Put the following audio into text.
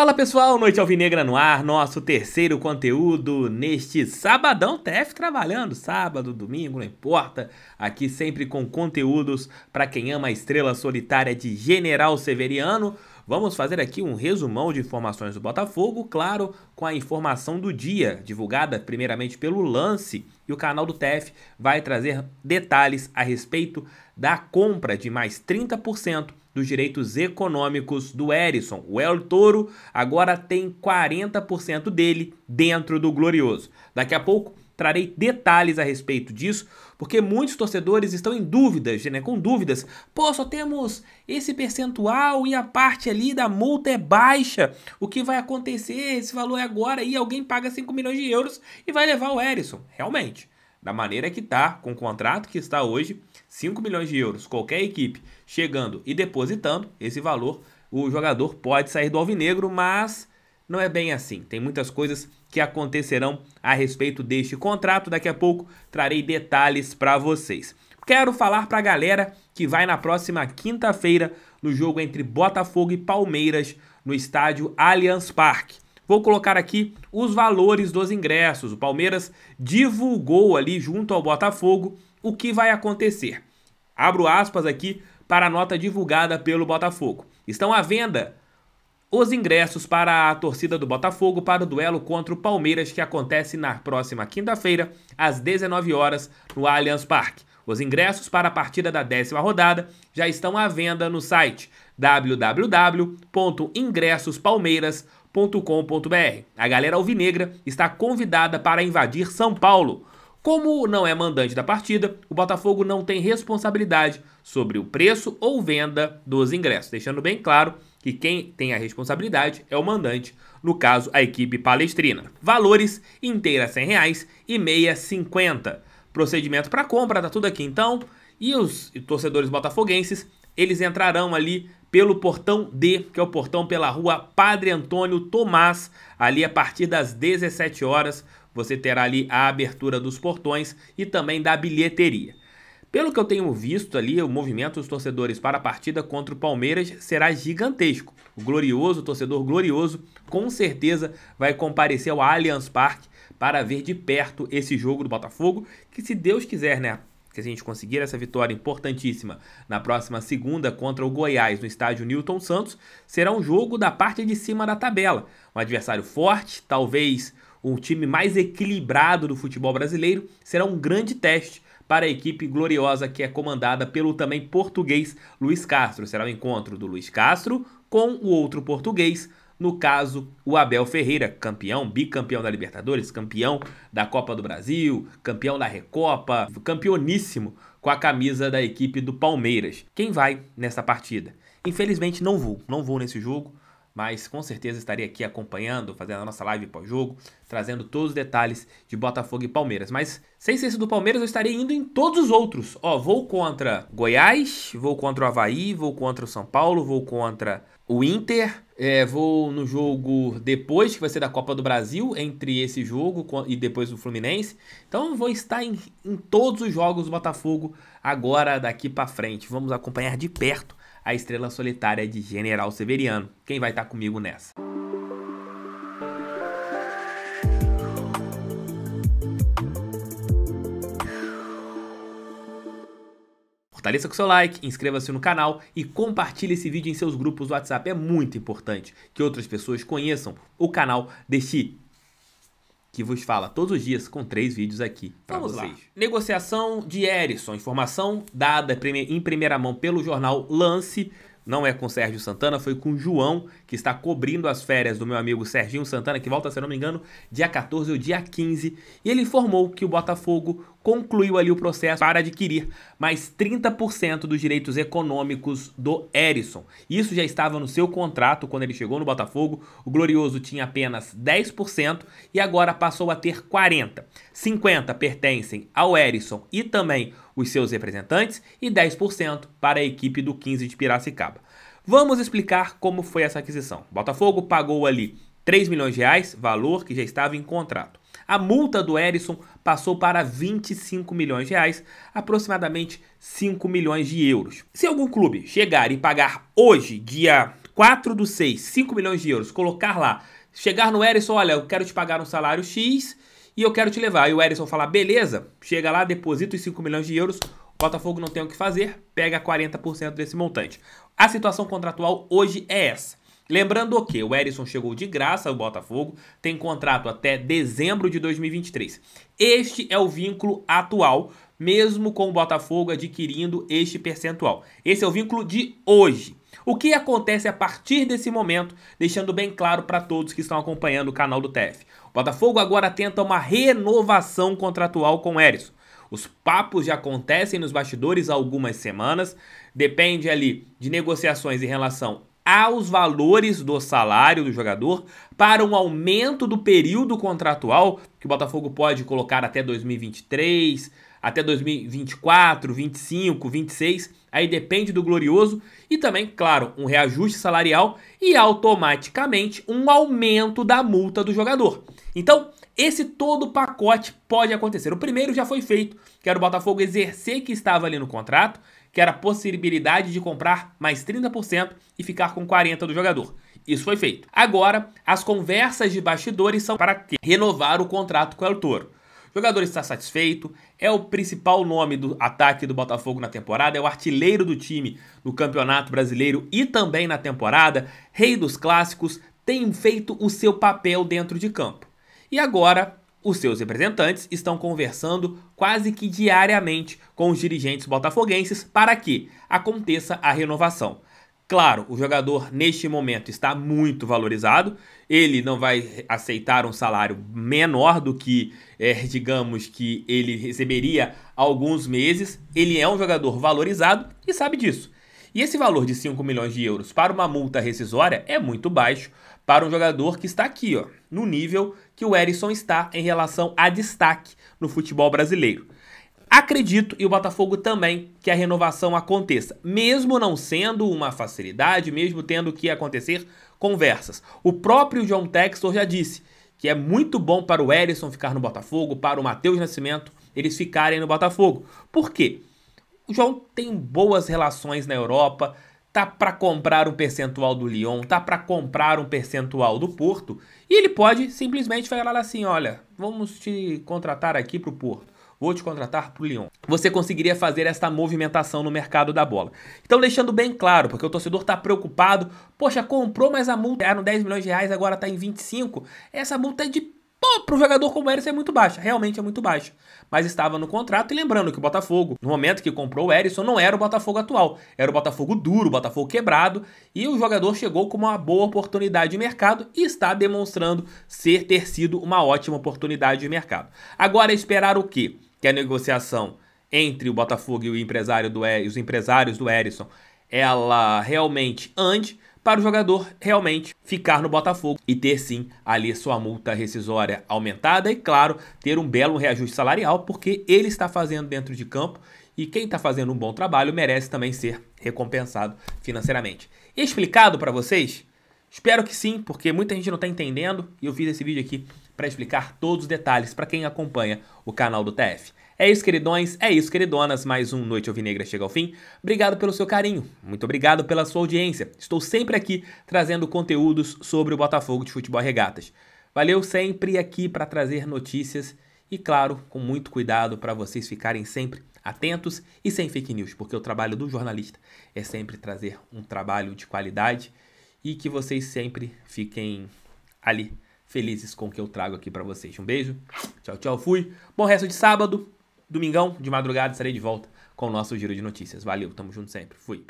Fala pessoal, Noite Alvinegra no ar, nosso terceiro conteúdo neste sabadão, TF trabalhando, sábado, domingo, não importa, aqui sempre com conteúdos para quem ama a estrela solitária de General Severiano. Vamos fazer aqui um resumão de informações do Botafogo, claro, com a informação do dia, divulgada primeiramente pelo Lance, e o canal do TF vai trazer detalhes a respeito da compra de mais 30% dos direitos econômicos do Erisson. O El Toro agora tem 40% dele dentro do Glorioso. Daqui a pouco trarei detalhes a respeito disso, porque muitos torcedores estão em dúvidas, né, com dúvidas. Pô, só temos esse percentual e a parte ali da multa é baixa. O que vai acontecer? Esse valor é agora e alguém paga 5 milhões de euros e vai levar o Erisson. Realmente, da maneira que está, com o contrato que está hoje, 5 milhões de euros, qualquer equipe chegando e depositando esse valor, o jogador pode sair do alvinegro, mas não é bem assim. Tem muitas coisas que acontecerão a respeito deste contrato. Daqui a pouco trarei detalhes para vocês. Quero falar para a galera que vai na próxima quinta-feira no jogo entre Botafogo e Palmeiras no estádio Allianz Parque. Vou colocar aqui os valores dos ingressos. O Palmeiras divulgou ali junto ao Botafogo o que vai acontecer. Abro aspas aqui para a nota divulgada pelo Botafogo. Estão à venda os ingressos para a torcida do Botafogo para o duelo contra o Palmeiras que acontece na próxima quinta-feira, às 19 horas, no Allianz Parque. Os ingressos para a partida da décima rodada já estão à venda no site www.ingressospalmeiras.com com.br A galera alvinegra está convidada para invadir São Paulo. Como não é mandante da partida, o Botafogo não tem responsabilidade sobre o preço ou venda dos ingressos, deixando bem claro que quem tem a responsabilidade é o mandante, no caso a equipe palestrina. Valores inteira R$ reais e meia 50. Procedimento para compra, tá tudo aqui então. E os torcedores botafoguenses, eles entrarão ali pelo portão D, que é o portão pela rua Padre Antônio Tomás, ali a partir das 17 horas. Você terá ali a abertura dos portões e também da bilheteria. Pelo que eu tenho visto ali, o movimento dos torcedores para a partida contra o Palmeiras será gigantesco. O glorioso, o torcedor glorioso, com certeza vai comparecer ao Allianz Parque para ver de perto esse jogo do Botafogo, que se Deus quiser, né, que a gente conseguir essa vitória importantíssima na próxima segunda contra o Goiás no estádio Newton Santos, será um jogo da parte de cima da tabela. Um adversário forte, talvez o time mais equilibrado do futebol brasileiro, será um grande teste para a equipe gloriosa que é comandada pelo também português Luiz Castro. Será o um encontro do Luiz Castro com o outro português, no caso, o Abel Ferreira, campeão, bicampeão da Libertadores, campeão da Copa do Brasil, campeão da Recopa, campeoníssimo com a camisa da equipe do Palmeiras. Quem vai nessa partida? Infelizmente não vou, não vou nesse jogo mas com certeza estarei aqui acompanhando, fazendo a nossa live pós-jogo, trazendo todos os detalhes de Botafogo e Palmeiras. Mas sem ser esse do Palmeiras, eu estarei indo em todos os outros. Ó, vou contra Goiás, vou contra o Havaí, vou contra o São Paulo, vou contra o Inter, é, vou no jogo depois, que vai ser da Copa do Brasil, entre esse jogo e depois do Fluminense. Então vou estar em, em todos os jogos do Botafogo agora daqui para frente. Vamos acompanhar de perto a estrela solitária de General Severiano. Quem vai estar comigo nessa? Fortaleça com seu like, inscreva-se no canal e compartilhe esse vídeo em seus grupos do WhatsApp. É muito importante que outras pessoas conheçam o canal deste que vos fala todos os dias com três vídeos aqui para vocês. Lá. Negociação de Erisson, informação dada em primeira mão pelo jornal Lance não é com Sérgio Santana, foi com João, que está cobrindo as férias do meu amigo Serginho Santana, que volta, se não me engano, dia 14 ou dia 15. E ele informou que o Botafogo concluiu ali o processo para adquirir mais 30% dos direitos econômicos do Erisson. Isso já estava no seu contrato quando ele chegou no Botafogo. O Glorioso tinha apenas 10% e agora passou a ter 40%. 50% pertencem ao Erisson e também os seus representantes e 10% para a equipe do 15 de Piracicaba. Vamos explicar como foi essa aquisição. Botafogo pagou ali 3 milhões de reais, valor que já estava em contrato. A multa do Erisson passou para 25 milhões de reais, aproximadamente 5 milhões de euros. Se algum clube chegar e pagar hoje, dia 4 do 6, 5 milhões de euros, colocar lá, chegar no Erisson, olha, eu quero te pagar um salário X e eu quero te levar. E o Erisson falar, beleza, chega lá, deposita os 5 milhões de euros, o Botafogo não tem o que fazer, pega 40% desse montante. A situação contratual hoje é essa. Lembrando que o Erisson chegou de graça ao Botafogo, tem contrato até dezembro de 2023. Este é o vínculo atual, mesmo com o Botafogo adquirindo este percentual. Esse é o vínculo de hoje. O que acontece a partir desse momento, deixando bem claro para todos que estão acompanhando o canal do TF. O Botafogo agora tenta uma renovação contratual com o Erisson. Os papos já acontecem nos bastidores há algumas semanas, depende ali de negociações em relação aos valores do salário do jogador para um aumento do período contratual que o Botafogo pode colocar até 2023, até 2024, 25, 26, aí depende do glorioso e também, claro, um reajuste salarial e automaticamente um aumento da multa do jogador. Então, esse todo pacote pode acontecer. O primeiro já foi feito, que era o Botafogo exercer que estava ali no contrato que era a possibilidade de comprar mais 30% e ficar com 40% do jogador. Isso foi feito. Agora, as conversas de bastidores são para renovar o contrato com o El Toro. O jogador está satisfeito, é o principal nome do ataque do Botafogo na temporada, é o artilheiro do time no Campeonato Brasileiro e também na temporada, rei dos clássicos, tem feito o seu papel dentro de campo. E agora os seus representantes estão conversando quase que diariamente com os dirigentes botafoguenses para que aconteça a renovação. Claro, o jogador neste momento está muito valorizado, ele não vai aceitar um salário menor do que, é, digamos, que ele receberia há alguns meses. Ele é um jogador valorizado e sabe disso. E esse valor de 5 milhões de euros para uma multa rescisória é muito baixo para um jogador que está aqui, ó, no nível que o Erisson está em relação a destaque no futebol brasileiro. Acredito, e o Botafogo também, que a renovação aconteça, mesmo não sendo uma facilidade, mesmo tendo que acontecer conversas. O próprio John Textor já disse que é muito bom para o Erisson ficar no Botafogo, para o Matheus Nascimento eles ficarem no Botafogo. Por quê? O João tem boas relações na Europa, tá para comprar um percentual do Lyon, tá para comprar um percentual do Porto, e ele pode simplesmente falar assim, olha, vamos te contratar aqui para o Porto, vou te contratar para o Lyon. Você conseguiria fazer esta movimentação no mercado da bola. Então deixando bem claro, porque o torcedor está preocupado, poxa, comprou, mas a multa era 10 milhões de reais, agora está em 25, essa multa é de para o jogador como Erisson é muito baixa, realmente é muito baixa. Mas estava no contrato e lembrando que o Botafogo, no momento que comprou o Erisson, não era o Botafogo atual, era o Botafogo duro, o Botafogo quebrado, e o jogador chegou com uma boa oportunidade de mercado e está demonstrando ser ter sido uma ótima oportunidade de mercado. Agora esperar o quê? Que a negociação entre o Botafogo e o empresário do e, os empresários do Erisson, ela realmente ande para o jogador realmente ficar no Botafogo e ter sim ali sua multa rescisória aumentada e, claro, ter um belo reajuste salarial, porque ele está fazendo dentro de campo e quem está fazendo um bom trabalho merece também ser recompensado financeiramente. Explicado para vocês? Espero que sim, porque muita gente não está entendendo e eu fiz esse vídeo aqui para explicar todos os detalhes para quem acompanha o canal do TF. É isso, queridões, é isso, queridonas. Mais um Noite Alvinegra chega ao fim. Obrigado pelo seu carinho, muito obrigado pela sua audiência. Estou sempre aqui trazendo conteúdos sobre o Botafogo de Futebol Regatas. Valeu sempre aqui para trazer notícias e, claro, com muito cuidado para vocês ficarem sempre atentos e sem fake news, porque o trabalho do jornalista é sempre trazer um trabalho de qualidade e que vocês sempre fiquem ali felizes com o que eu trago aqui para vocês. Um beijo, tchau, tchau, fui. Bom resto de sábado, domingão, de madrugada, estarei de volta com o nosso giro de notícias. Valeu, tamo junto sempre, fui.